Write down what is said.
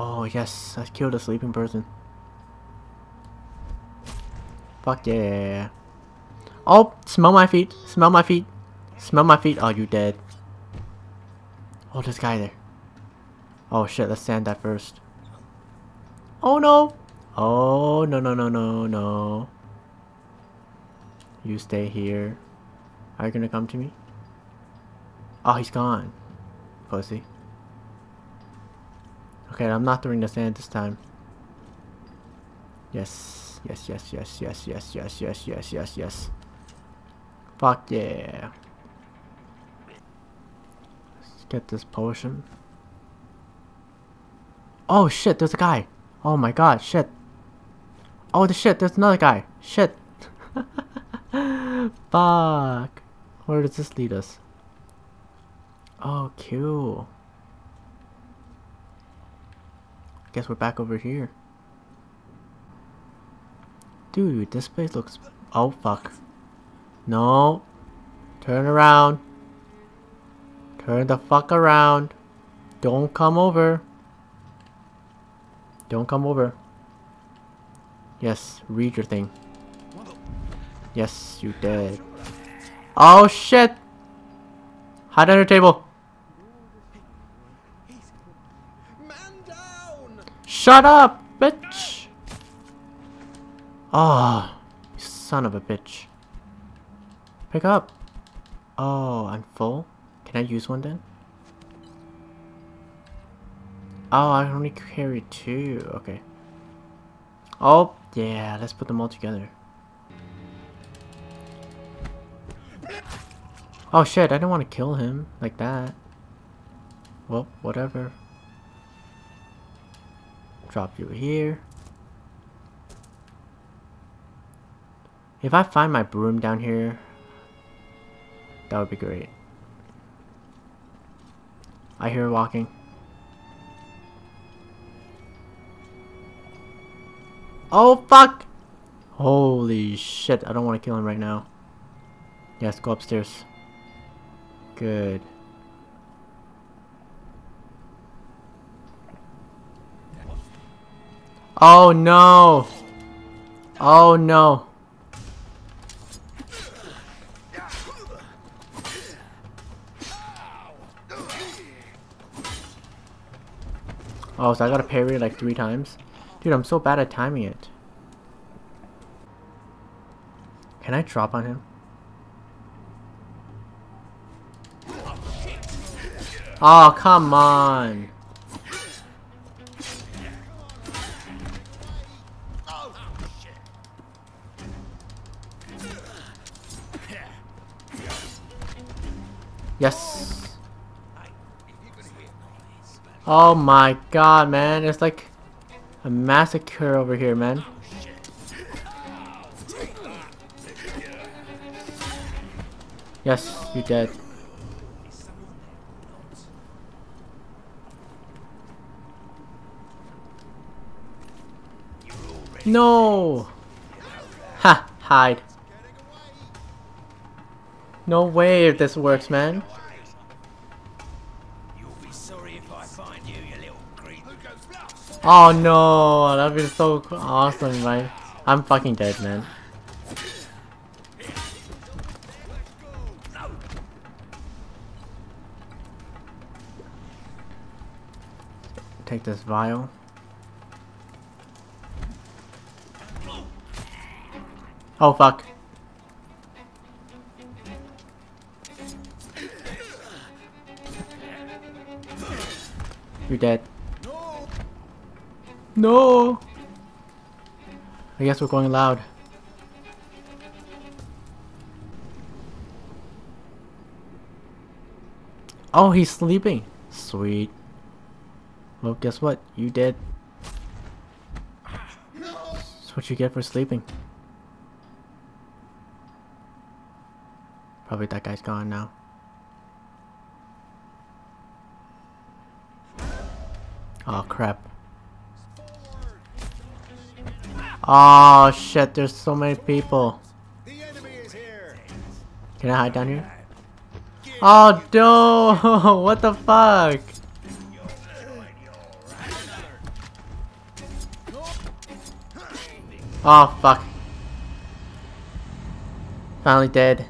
Oh yes, I killed a sleeping person. Fuck yeah. Oh, smell my feet. Smell my feet. Smell my feet. Oh, you dead. Oh, this guy there. Oh shit, let's sand that first. Oh no! Oh, no, no, no, no, no. You stay here. Are you gonna come to me? Oh, he's gone. Pussy. Okay, I'm not throwing the sand this time. Yes, yes, yes, yes, yes, yes, yes, yes, yes, yes, yes. Fuck yeah. Let's get this potion. Oh shit, there's a guy. Oh my god, shit. Oh the shit, there's another guy. Shit. Fuck. Where does this lead us? Oh, cool. Guess we're back over here. Dude, this place looks... Oh, fuck. No. Turn around. Turn the fuck around. Don't come over. Don't come over. Yes, read your thing. Yes, you did. Oh shit! Hide under table. Shut up, bitch! Oh, son of a bitch. Pick up. Oh, I'm full? Can I use one then? Oh, I only carry two. Okay. Oh, yeah, let's put them all together. Oh shit, I do not want to kill him like that. Well, whatever. Drop you here. If I find my broom down here, that would be great. I hear walking. Oh fuck! Holy shit, I don't want to kill him right now. Yes, go upstairs. Good. Oh no! Oh no! Oh, so I gotta parry like three times? Dude, I'm so bad at timing it. Can I drop on him? Oh, come on. Yes. Oh my god, man. It's like a massacre over here, man. Yes, you're dead. No! Ha! Hide. No way if this works, man. Oh no, that'd be so awesome, right? I'm fucking dead, man. Take this vial. Oh fuck. You're dead. No! I guess we're going loud. Oh, he's sleeping. Sweet. Well, guess what? You did. That's what you get for sleeping. Probably that guy's gone now. Oh crap. Oh shit, there's so many people. Can I hide down here? Oh no! what the fuck? Oh fuck. Finally dead.